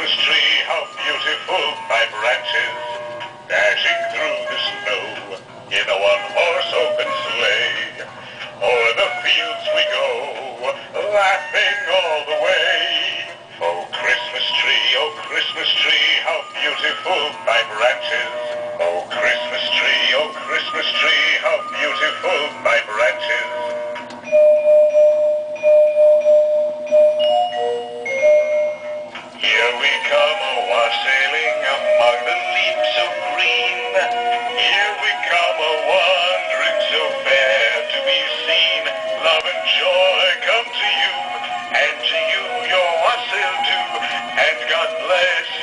Christmas tree, how beautiful my branches, dashing through the snow in a one-horse open sleigh. O'er the fields we go, laughing all the way. Oh, Christmas tree, oh, Christmas tree, how beautiful my branches, we come, a sailing among the leaves of green. Here we come, a wandering so fair to be seen. Love and joy come to you, and to you your wassail too, and God bless.